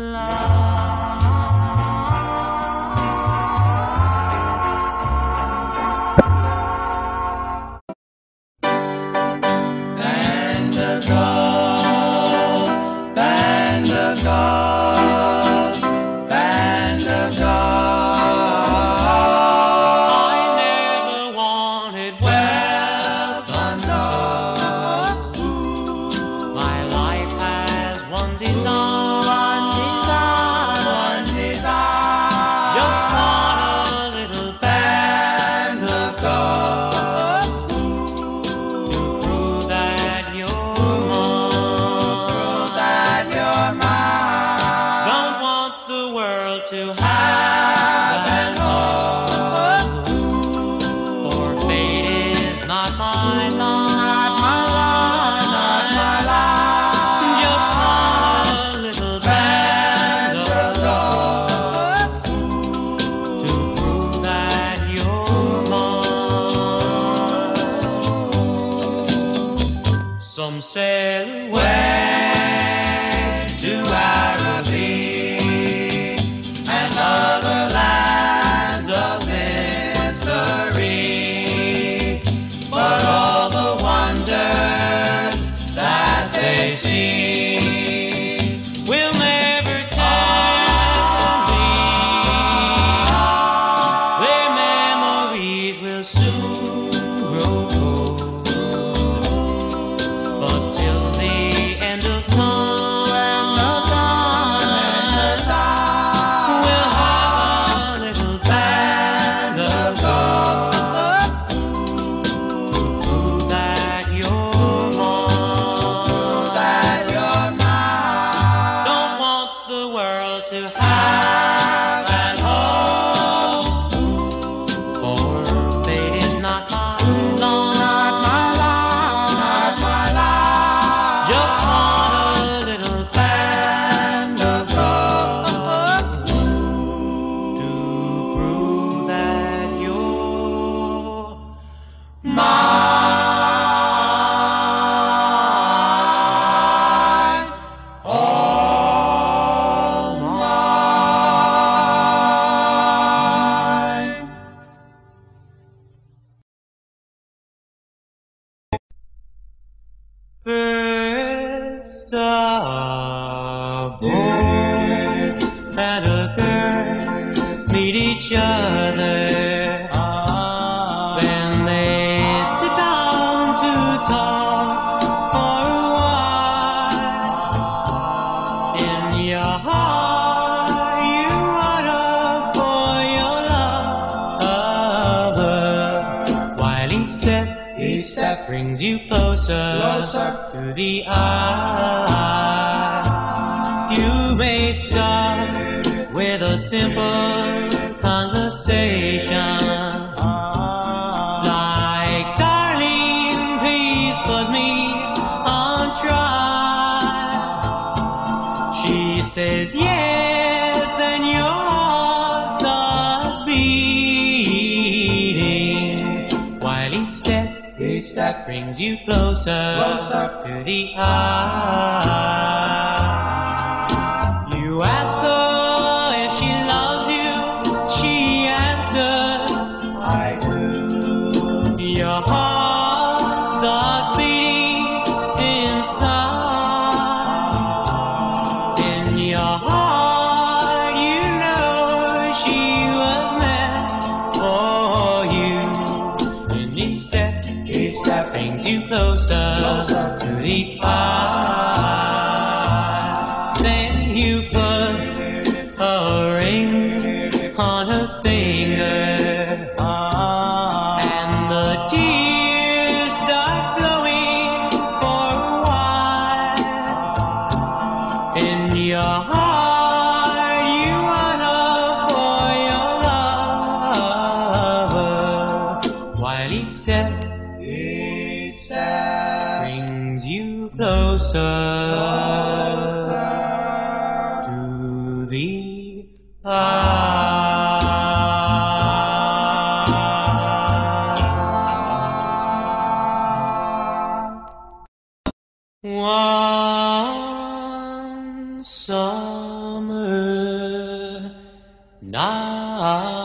love. sail away. small. together when they sit down to talk for a while. In your heart, you are for your lover, while each step, each step brings you closer, closer. to the eye. You may start with a simple conversation. Like, darling, please put me on trial. She says yes, and your heart starts beating. While each step, each step brings you closer, closer. to the eye. You closer, Closer. to the eye. One summer night.